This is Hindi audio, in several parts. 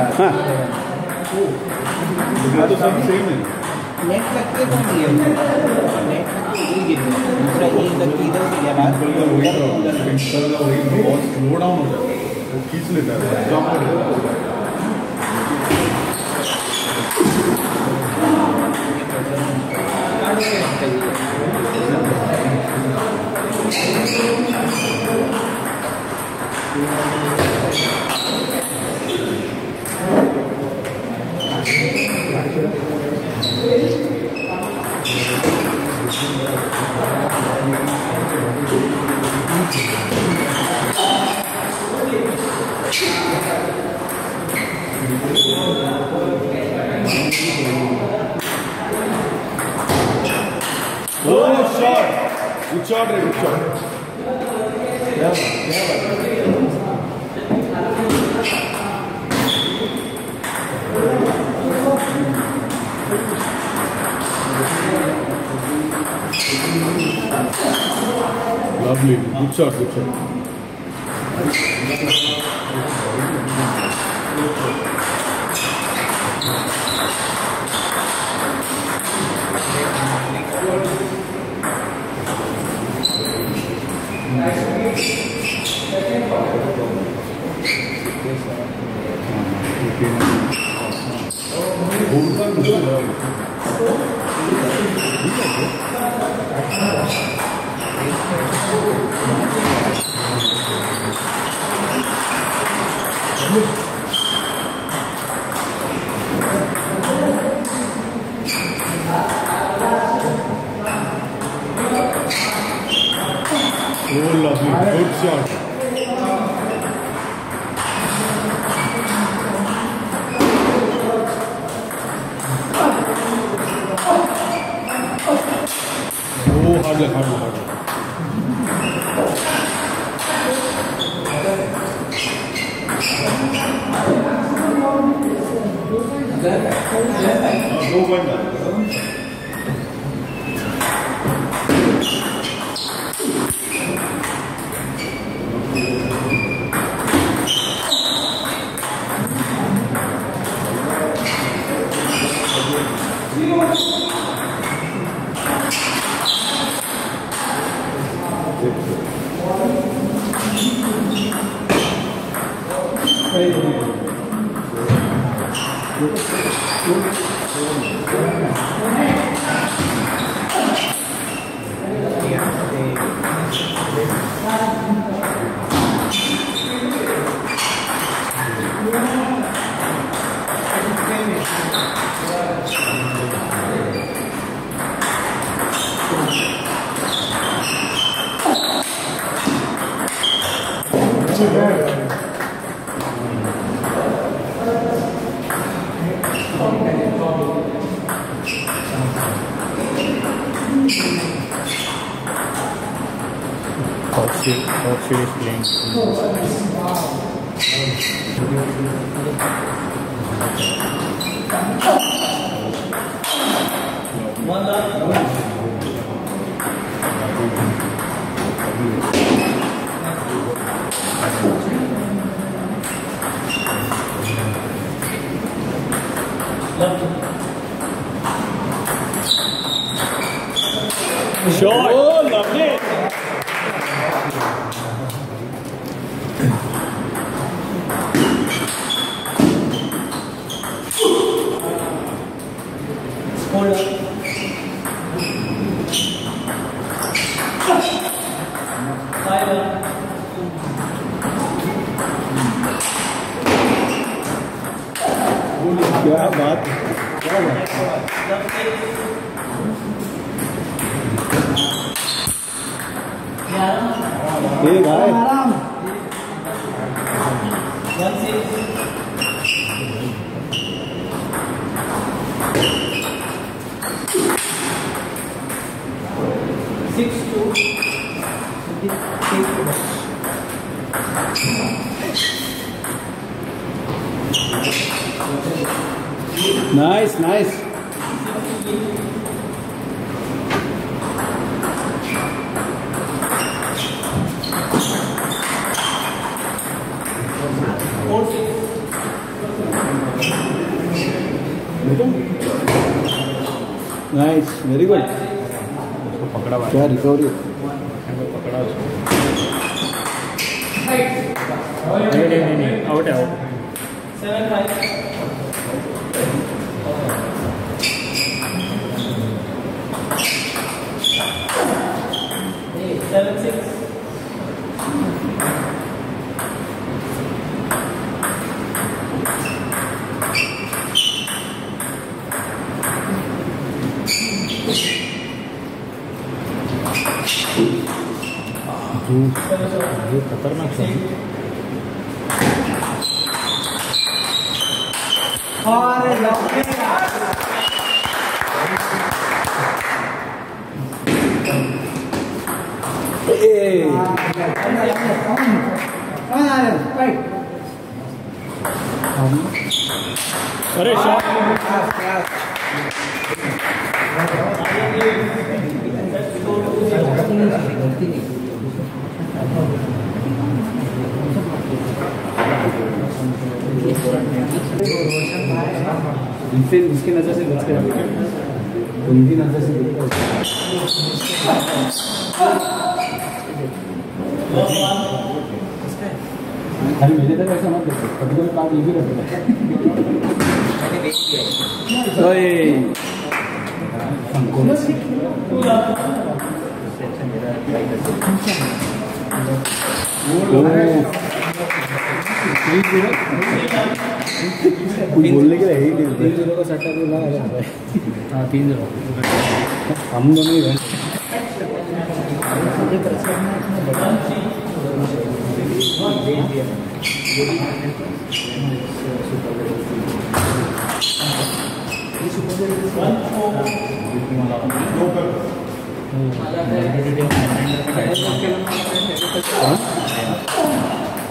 हाँ तो सब सेम है नेट लग तो नहीं है नेट दूसरा ये लग इधर से गया बात बहुत स्लो डाउन हो जाता है वो खींच लेता है जंप कर देता है Good shot. Good shot, Good shot. Yeah, yeah. давление, не тяжелый человек. Science. Oh, hard luck, hard luck, hard luck. No, no, no. Manda. love đi đấy Six two. Six two. Nice, nice. Nice very good पकड़ा क्या रिकवरी पकड़ा नहीं आउट है आउट खतरनाक है अरे शॉट। इनसे इसकी नज़र से बच के उनकी नज़र से बच खाली मेरे तक ऐसा मत देखो कभी कभी काम ये भी मैंने है। हैं हमको कुछ बोलने के लिए तीन ज़ीरो का सट्टा लगा हाँ तीन ज़ीरो हम दोनों ही हैं?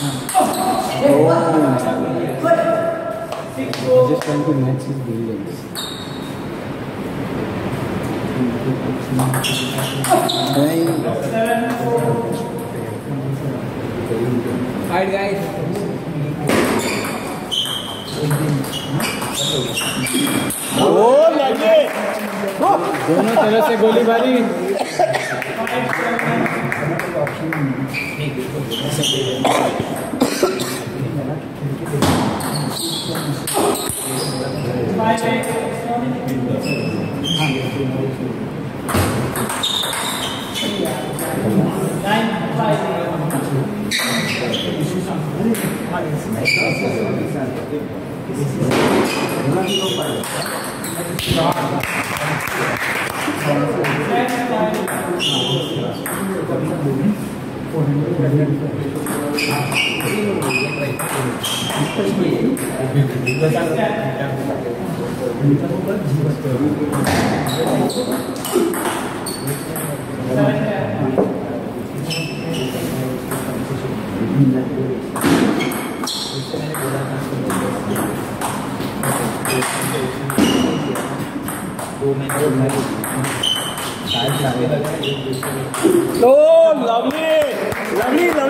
हो just trying to match his brilliance. Alright guys. दोनों तरह से गोलीबारी Đúng, lộn đi. la vida